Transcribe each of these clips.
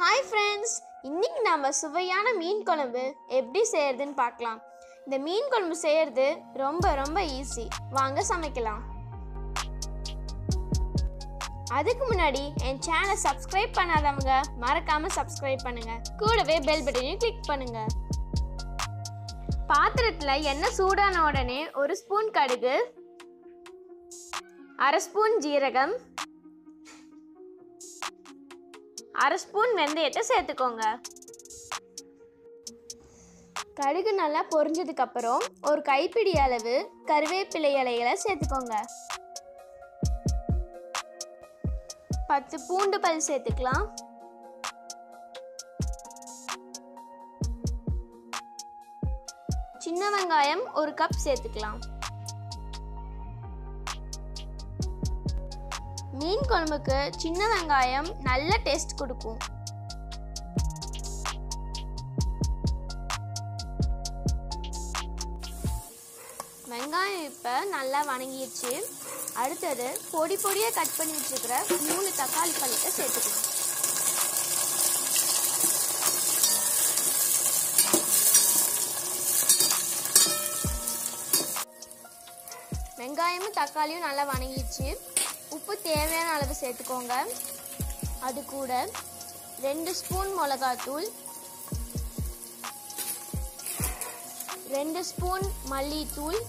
Hi friends இன்னைக்கு நம்ம சுவையான மீன் குழம்பு எப்படி செய்யறதுன்னு பார்க்கலாம். இந்த மீன் குழம்பு செய்யறது ரொம்ப ரொம்ப ஈஸி வாங்க சமைக்கலாம். அதுக்கு முன்னாடி என் சேனலை சப்ஸ்கிரைப் பண்ணாதவங்க மறக்காம சப்ஸ்கிரைப் பண்ணுங்க. கூடவே பெல் பட்டனையும் கிளிக் பண்ணுங்க. பாத்திரத்தில் எண்ணெய் சூடான உடனே ஒரு ஸ்பூன் கடுகு அரை ஸ்பூன் ஜீரகம் அரை ஸ்பூன் வெந்தயத்தை சேர்த்துக்கோங்க. கடுகு நல்லா பொரிஞ்சதுக்கப்புறம் ஒரு கைப்பிடி அளவு கருவேப்பிலை இலைகளை சேர்த்துக்கோங்க. பத்து பூண்டு பல் சேர்த்துக்கலாம். சின்ன வெங்காயம் ஒரு கப் சேர்த்துக்கலாம். மீன் குழம்புக்கு சின்ன வெங்காயம் நல்ல டேஸ்ட் கொடுக்கும். வெங்காயம் இப்போ நல்லா வணங்கிடுச்சு. அடுத்தது பொடி பொடியாக கட் பண்ணி வச்சுருக்கிற மூணு தக்காளி பழத்தை சேர்த்துக்கலாம் வெங்காயமும் தக்காளியும் நல்லா வணங்கிடுச்சு. உப்பு தேவையான அளவு சேர்த்துக்கோங்க. அது கூட ரெண்டு ஸ்பூன் மிளகாத்தூள் ரெண்டு ஸ்பூன் மல்லித்தூள்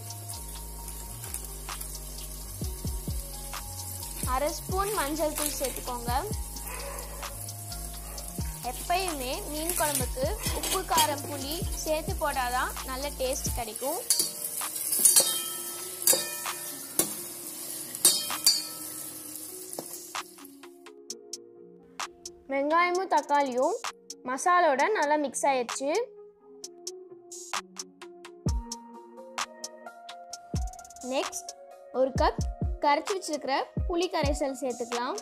அரை ஸ்பூன் மஞ்சள் தூள் சேர்த்துக்கோங்க. எப்பயுமே மீன் குழம்புக்கு உப்பு காரம் புளி சேர்த்து போட்டாதான் நல்ல டேஸ்ட் கிடைக்கும். வெங்காயமும் தக்காளியும் மசாலோட நல்லா மிக்ஸ் ஆயிடுச்சு. நெக்ஸ்ட் ஒரு கப் கரைச்சி வச்சிருக்கிற புளி கரைசல் சேர்த்துக்கலாம்.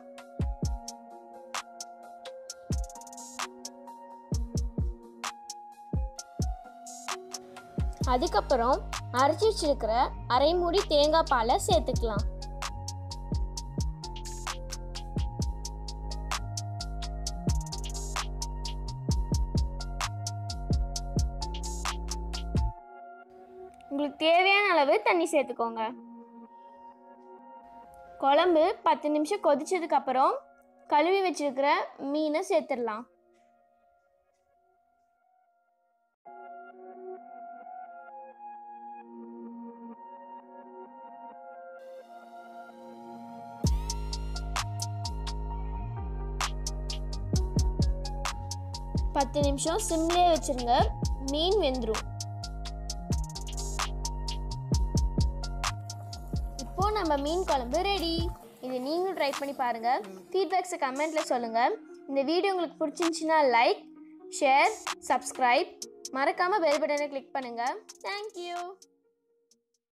அதுக்கப்புறம் அரைச்சி வச்சிருக்கிற அரை மூடி தேங்காய் பாலை சேர்த்துக்கலாம். உங்களுக்கு தேவையான அளவு தண்ணி சேர்த்துக்கோங்க. குழம்பு பத்து நிமிஷம் கொதிச்சதுக்கப்புறம் கழுவி வச்சிருக்கிற மீனை சேர்த்துடலாம். பத்து நிமிஷம் சிம்லே வச்சிருங்க மீன் வெந்துடும் இப்போ நம்ம மீன் குழம்பு ரெடி இது நீங்களும் ட்ரை பண்ணி பாருங்கள் ஃபீட்பேக்ஸை கமெண்ட்டில் சொல்லுங்கள் இந்த வீடியோ உங்களுக்கு பிடிச்சிருந்துச்சின்னா லைக் ஷேர் சப்ஸ்கிரைப் மறக்காமல் பெல் பட்டனை கிளிக் பண்ணுங்கள் தேங்க்யூ